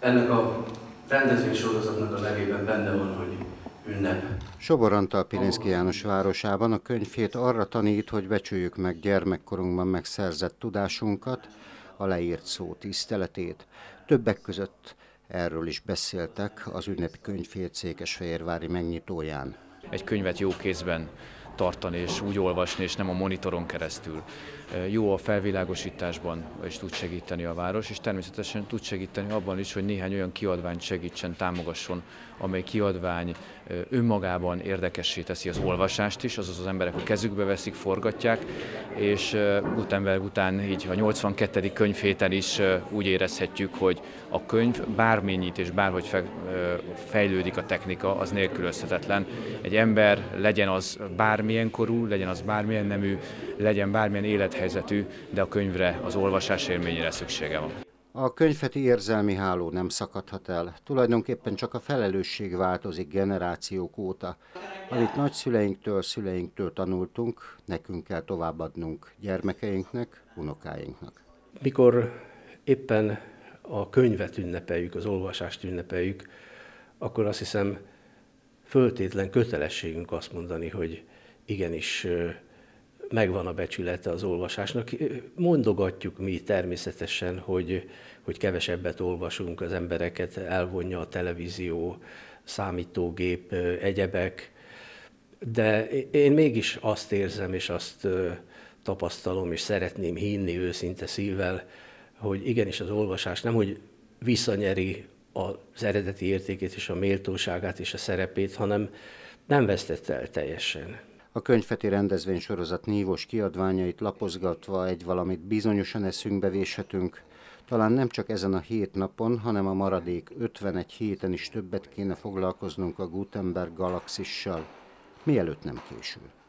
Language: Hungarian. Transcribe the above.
Ennek a rendezvénysorozatnak a nevében benne van, hogy ünnep. Sobor Antal Pilinszki János városában a könyvét arra tanít, hogy becsüljük meg gyermekkorunkban megszerzett tudásunkat, a leírt szó tiszteletét. Többek között erről is beszéltek az ünnepi könyvét Székesfehérvári megnyitóján. Egy könyvet jó kézben tartani és úgy olvasni, és nem a monitoron keresztül. Jó a felvilágosításban is tud segíteni a város, és természetesen tud segíteni abban is, hogy néhány olyan kiadványt segítsen, támogasson, amely kiadvány önmagában érdekessé teszi az olvasást is, azaz az emberek a kezükbe veszik, forgatják, és Gutenberg után így a 82. könyvhéten is úgy érezhetjük, hogy a könyv bármennyit és bárhogy fejlődik a technika, az nélkülözhetetlen. Egy ember legyen az bármilyen korú, legyen az bármilyen nemű, legyen bármilyen élethelyzetű, de a könyvre, az olvasás élményére szüksége van. A könyvfeti érzelmi háló nem szakadhat el. Tulajdonképpen csak a felelősség változik generációk óta. Amit nagyszüleinktől, szüleinktől tanultunk, nekünk kell továbbadnunk gyermekeinknek, unokáinknak. Mikor éppen a könyvet ünnepeljük, az olvasást ünnepeljük, akkor azt hiszem föltétlen kötelességünk azt mondani, hogy igenis megvan a becsülete az olvasásnak. Mondogatjuk mi természetesen, hogy, hogy kevesebbet olvasunk, az embereket elvonja a televízió, számítógép, egyebek, de én mégis azt érzem, és azt tapasztalom, és szeretném hinni őszinte szívvel, hogy igenis az olvasás nem, hogy visszanyeri az eredeti értékét és a méltóságát és a szerepét, hanem nem vesztette el teljesen. A könyvfeti rendezvénysorozat nívós kiadványait lapozgatva egy valamit bizonyosan eszünkbe véshetünk. Talán nem csak ezen a hét napon, hanem a maradék 51 héten is többet kéne foglalkoznunk a Gutenberg galaxissal, mielőtt nem késül.